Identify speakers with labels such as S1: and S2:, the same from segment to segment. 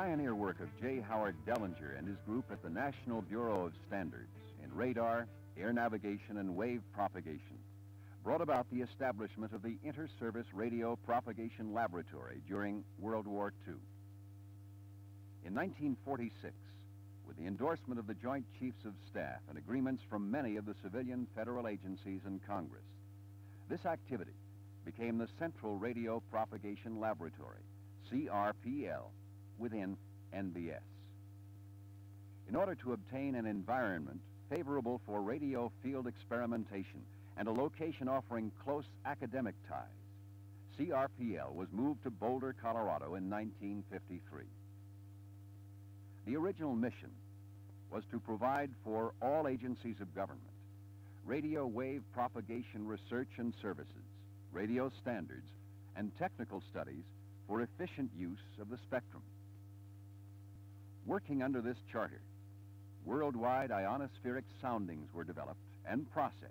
S1: pioneer work of J. Howard Dellinger and his group at the National Bureau of Standards in radar, air navigation, and wave propagation brought about the establishment of the Inter-Service Radio Propagation Laboratory during World War II. In 1946, with the endorsement of the Joint Chiefs of Staff and agreements from many of the civilian federal agencies and Congress, this activity became the Central Radio Propagation Laboratory, CRPL, within NBS. In order to obtain an environment favorable for radio field experimentation and a location offering close academic ties, CRPL was moved to Boulder, Colorado in 1953. The original mission was to provide for all agencies of government radio wave propagation research and services, radio standards, and technical studies for efficient use of the spectrum. Working under this charter, worldwide ionospheric soundings were developed and processed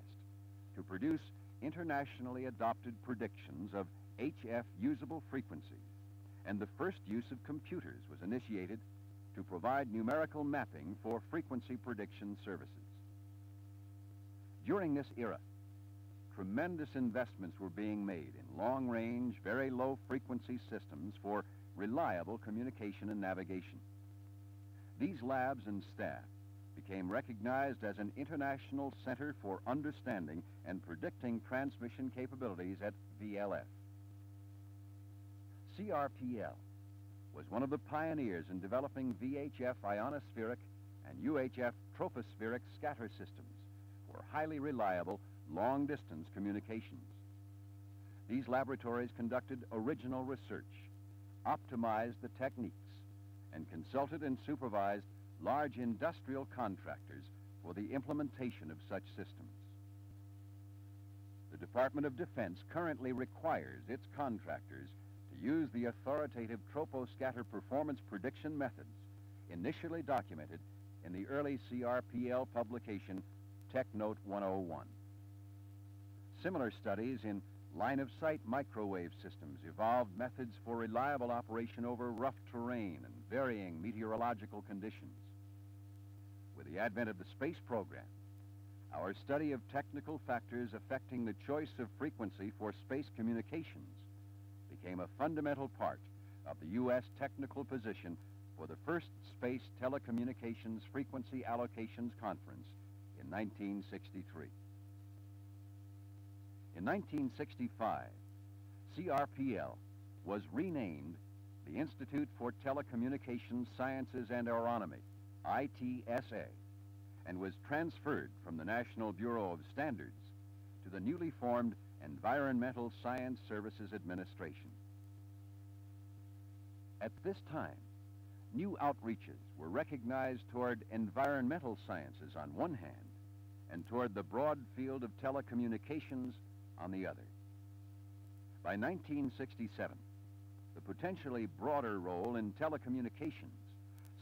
S1: to produce internationally adopted predictions of HF usable frequencies, and the first use of computers was initiated to provide numerical mapping for frequency prediction services. During this era, tremendous investments were being made in long-range, very low-frequency systems for reliable communication and navigation. These labs and staff became recognized as an international center for understanding and predicting transmission capabilities at VLF. CRPL was one of the pioneers in developing VHF ionospheric and UHF tropospheric scatter systems for highly reliable long-distance communications. These laboratories conducted original research, optimized the techniques, and consulted and supervised large industrial contractors for the implementation of such systems. The Department of Defense currently requires its contractors to use the authoritative troposcatter performance prediction methods initially documented in the early CRPL publication TechNote 101. Similar studies in line-of-sight microwave systems evolved methods for reliable operation over rough terrain and varying meteorological conditions. With the advent of the space program, our study of technical factors affecting the choice of frequency for space communications became a fundamental part of the U.S. technical position for the first Space Telecommunications Frequency Allocations Conference in 1963. In 1965, CRPL was renamed the Institute for Telecommunications Sciences and Aeronomy, ITSA, and was transferred from the National Bureau of Standards to the newly formed Environmental Science Services Administration. At this time, new outreaches were recognized toward environmental sciences on one hand and toward the broad field of telecommunications on the other. By 1967, the potentially broader role in telecommunications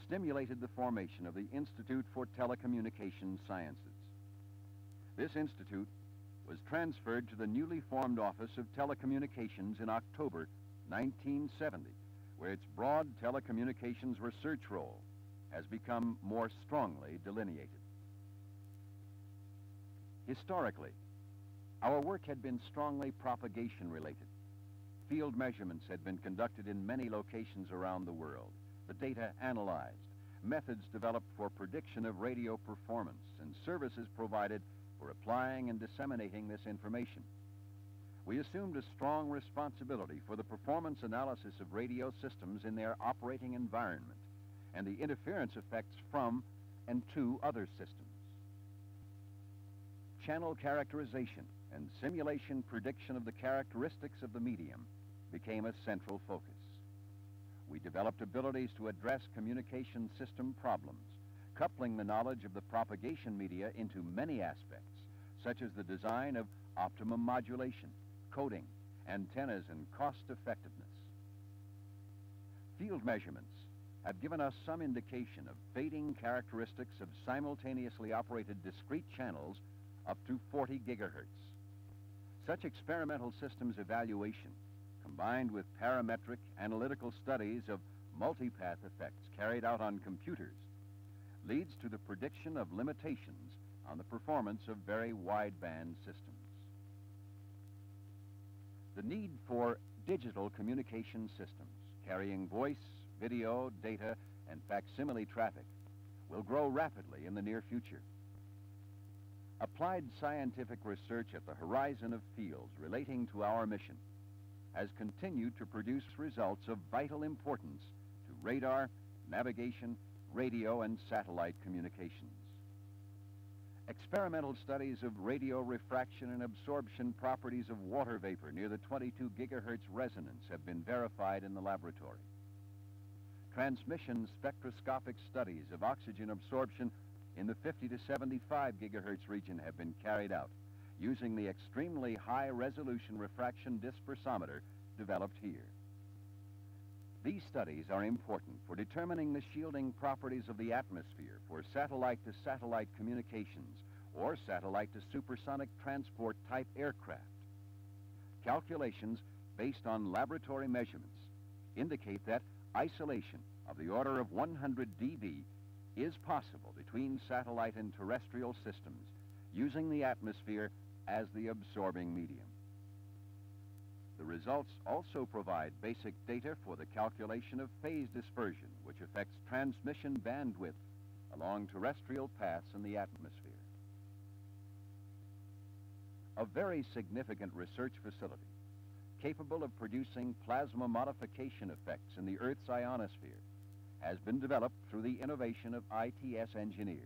S1: stimulated the formation of the Institute for Telecommunications Sciences. This institute was transferred to the newly formed Office of Telecommunications in October 1970, where its broad telecommunications research role has become more strongly delineated. Historically, our work had been strongly propagation related. Field measurements had been conducted in many locations around the world, the data analyzed, methods developed for prediction of radio performance, and services provided for applying and disseminating this information. We assumed a strong responsibility for the performance analysis of radio systems in their operating environment and the interference effects from and to other systems. Channel characterization and simulation prediction of the characteristics of the medium became a central focus. We developed abilities to address communication system problems, coupling the knowledge of the propagation media into many aspects, such as the design of optimum modulation, coding, antennas, and cost effectiveness. Field measurements have given us some indication of fading characteristics of simultaneously operated discrete channels up to 40 gigahertz. Such experimental systems evaluation, combined with parametric analytical studies of multipath effects carried out on computers leads to the prediction of limitations on the performance of very wideband systems. The need for digital communication systems carrying voice, video, data, and facsimile traffic will grow rapidly in the near future. Applied scientific research at the horizon of fields relating to our mission has continued to produce results of vital importance to radar, navigation, radio, and satellite communications. Experimental studies of radio refraction and absorption properties of water vapor near the 22 gigahertz resonance have been verified in the laboratory. Transmission spectroscopic studies of oxygen absorption in the 50 to 75 gigahertz region have been carried out using the extremely high resolution refraction dispersometer developed here. These studies are important for determining the shielding properties of the atmosphere for satellite-to-satellite communications or satellite-to-supersonic transport type aircraft. Calculations based on laboratory measurements indicate that isolation of the order of 100 dB is possible between satellite and terrestrial systems using the atmosphere as the absorbing medium. The results also provide basic data for the calculation of phase dispersion, which affects transmission bandwidth along terrestrial paths in the atmosphere. A very significant research facility capable of producing plasma modification effects in the Earth's ionosphere has been developed through the innovation of ITS engineers.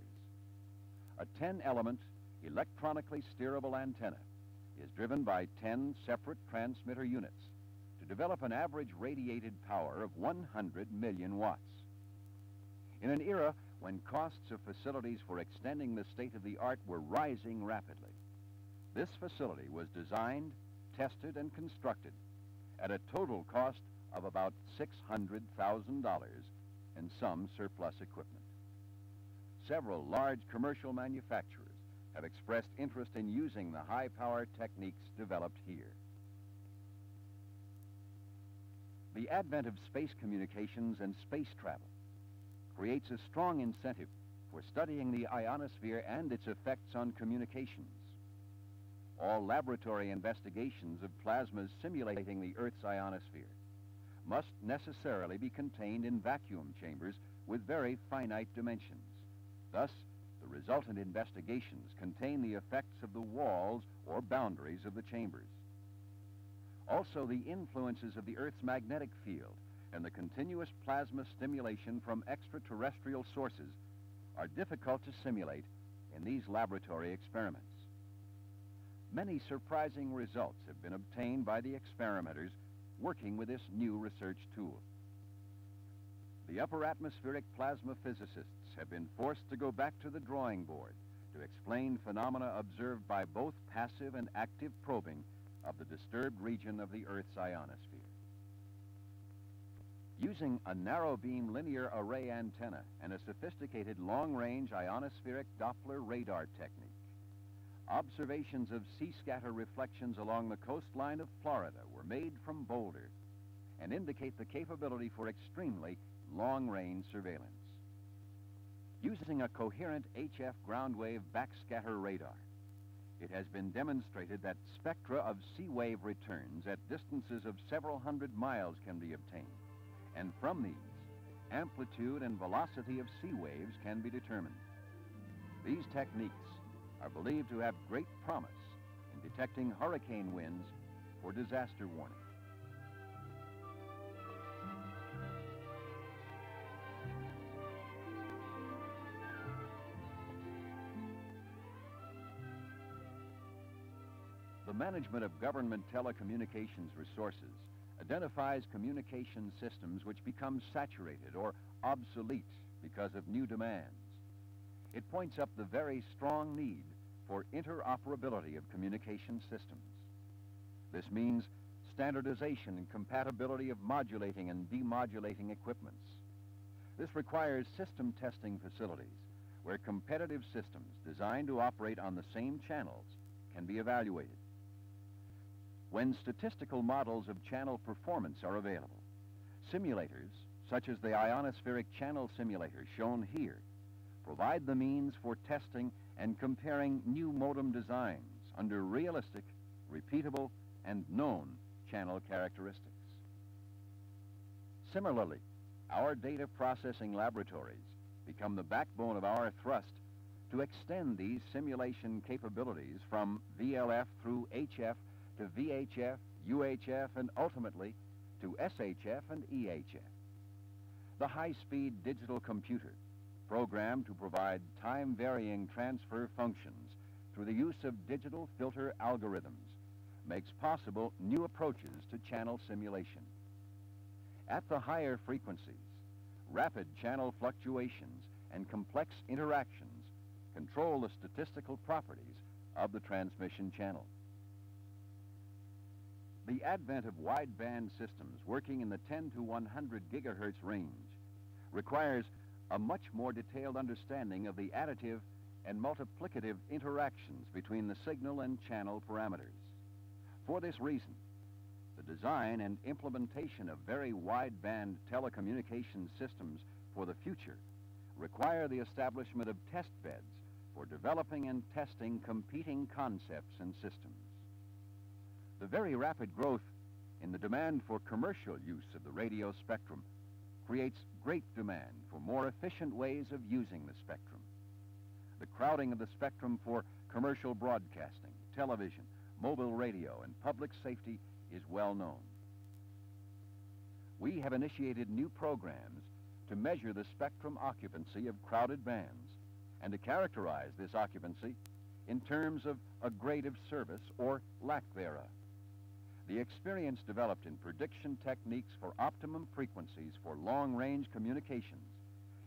S1: A 10-element electronically steerable antenna is driven by 10 separate transmitter units to develop an average radiated power of 100 million watts. In an era when costs of facilities for extending the state-of-the-art were rising rapidly, this facility was designed, tested, and constructed at a total cost of about $600,000 and some surplus equipment. Several large commercial manufacturers have expressed interest in using the high-power techniques developed here. The advent of space communications and space travel creates a strong incentive for studying the ionosphere and its effects on communications. All laboratory investigations of plasmas simulating the Earth's ionosphere must necessarily be contained in vacuum chambers with very finite dimensions. Thus, resultant investigations contain the effects of the walls or boundaries of the chambers. Also, the influences of the Earth's magnetic field and the continuous plasma stimulation from extraterrestrial sources are difficult to simulate in these laboratory experiments. Many surprising results have been obtained by the experimenters working with this new research tool. The upper atmospheric plasma physicists have been forced to go back to the drawing board to explain phenomena observed by both passive and active probing of the disturbed region of the Earth's ionosphere. Using a narrow beam linear array antenna and a sophisticated long-range ionospheric Doppler radar technique, observations of sea scatter reflections along the coastline of Florida were made from Boulder and indicate the capability for extremely long-range surveillance using a coherent HF ground wave backscatter radar. It has been demonstrated that spectra of sea wave returns at distances of several hundred miles can be obtained. And from these, amplitude and velocity of sea waves can be determined. These techniques are believed to have great promise in detecting hurricane winds for disaster warning. The management of government telecommunications resources identifies communication systems which become saturated or obsolete because of new demands. It points up the very strong need for interoperability of communication systems. This means standardization and compatibility of modulating and demodulating equipments. This requires system testing facilities where competitive systems designed to operate on the same channels can be evaluated when statistical models of channel performance are available. Simulators, such as the ionospheric channel simulator shown here, provide the means for testing and comparing new modem designs under realistic, repeatable, and known channel characteristics. Similarly, our data processing laboratories become the backbone of our thrust to extend these simulation capabilities from VLF through HF to VHF, UHF, and ultimately to SHF and EHF. The high-speed digital computer, programmed to provide time-varying transfer functions through the use of digital filter algorithms, makes possible new approaches to channel simulation. At the higher frequencies, rapid channel fluctuations and complex interactions control the statistical properties of the transmission channel. The advent of wideband systems working in the 10 to 100 gigahertz range requires a much more detailed understanding of the additive and multiplicative interactions between the signal and channel parameters. For this reason, the design and implementation of very wideband telecommunications systems for the future require the establishment of test beds for developing and testing competing concepts and systems. The very rapid growth in the demand for commercial use of the radio spectrum creates great demand for more efficient ways of using the spectrum. The crowding of the spectrum for commercial broadcasting, television, mobile radio, and public safety is well known. We have initiated new programs to measure the spectrum occupancy of crowded bands and to characterize this occupancy in terms of a grade of service or lack thereof. The experience developed in prediction techniques for optimum frequencies for long-range communications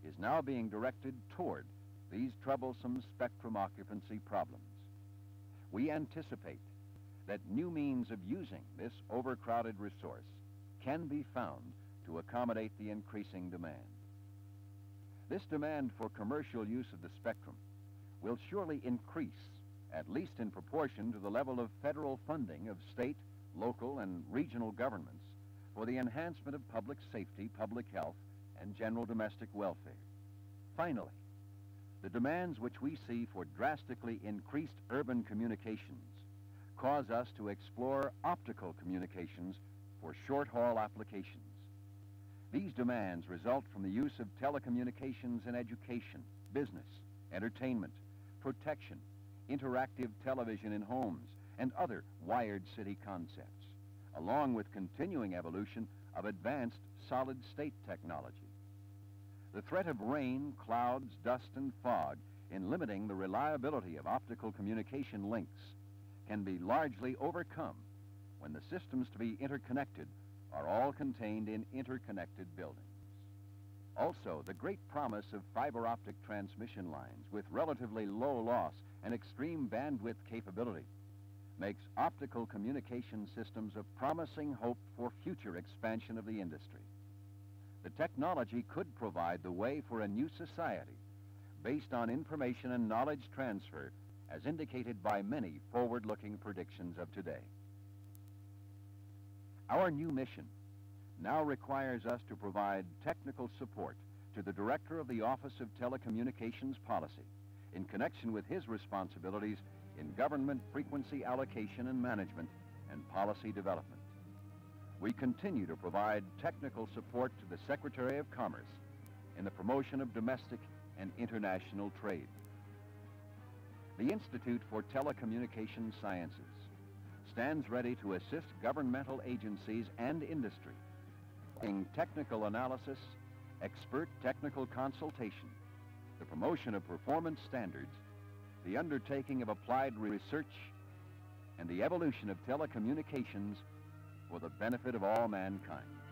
S1: is now being directed toward these troublesome spectrum occupancy problems. We anticipate that new means of using this overcrowded resource can be found to accommodate the increasing demand. This demand for commercial use of the spectrum will surely increase, at least in proportion to the level of federal funding of state, local, and regional governments for the enhancement of public safety, public health, and general domestic welfare. Finally, the demands which we see for drastically increased urban communications cause us to explore optical communications for short-haul applications. These demands result from the use of telecommunications in education, business, entertainment, protection, interactive television in homes, and other wired city concepts, along with continuing evolution of advanced solid-state technology. The threat of rain, clouds, dust, and fog in limiting the reliability of optical communication links can be largely overcome when the systems to be interconnected are all contained in interconnected buildings. Also, the great promise of fiber optic transmission lines with relatively low loss and extreme bandwidth capability makes optical communication systems a promising hope for future expansion of the industry. The technology could provide the way for a new society based on information and knowledge transfer as indicated by many forward-looking predictions of today. Our new mission now requires us to provide technical support to the Director of the Office of Telecommunications Policy in connection with his responsibilities in government frequency allocation and management and policy development. We continue to provide technical support to the Secretary of Commerce in the promotion of domestic and international trade. The Institute for Telecommunication Sciences stands ready to assist governmental agencies and industry in technical analysis, expert technical consultation, the promotion of performance standards, the undertaking of applied research, and the evolution of telecommunications for the benefit of all mankind.